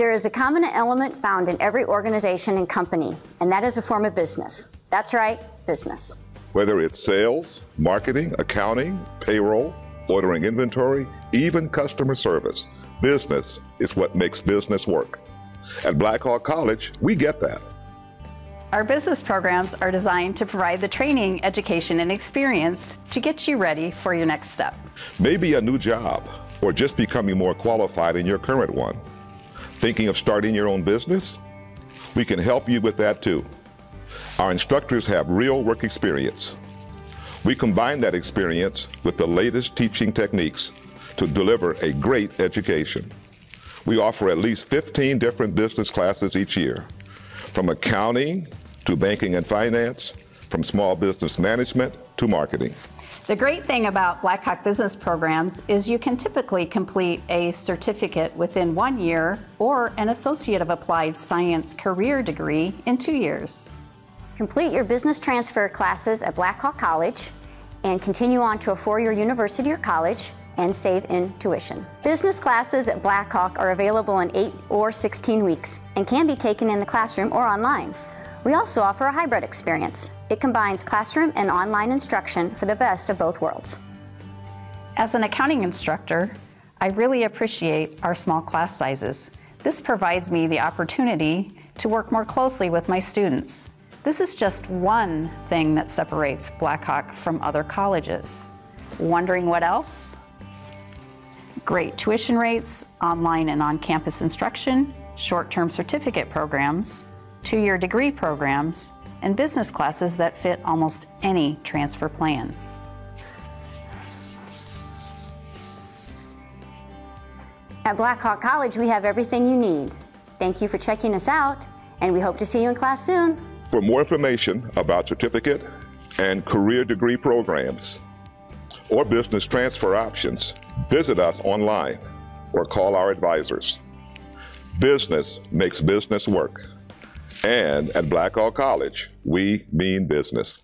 There is a common element found in every organization and company, and that is a form of business. That's right, business. Whether it's sales, marketing, accounting, payroll, ordering inventory, even customer service, business is what makes business work. At Black Hawk College, we get that. Our business programs are designed to provide the training, education, and experience to get you ready for your next step. Maybe a new job, or just becoming more qualified in your current one. Thinking of starting your own business? We can help you with that too. Our instructors have real work experience. We combine that experience with the latest teaching techniques to deliver a great education. We offer at least 15 different business classes each year, from accounting to banking and finance, from small business management to marketing. The great thing about Black Hawk Business Programs is you can typically complete a certificate within one year or an Associate of Applied Science career degree in two years. Complete your business transfer classes at Black Hawk College and continue on to a four-year university or college and save in tuition. Business classes at Black Hawk are available in 8 or 16 weeks and can be taken in the classroom or online. We also offer a hybrid experience. It combines classroom and online instruction for the best of both worlds. As an accounting instructor, I really appreciate our small class sizes. This provides me the opportunity to work more closely with my students. This is just one thing that separates Black Hawk from other colleges. Wondering what else? Great tuition rates, online and on-campus instruction, short-term certificate programs, two-year degree programs, and business classes that fit almost any transfer plan. At Black Hawk College, we have everything you need. Thank you for checking us out, and we hope to see you in class soon. For more information about certificate and career degree programs or business transfer options, visit us online or call our advisors. Business makes business work. And at Black Hawk College, we mean business.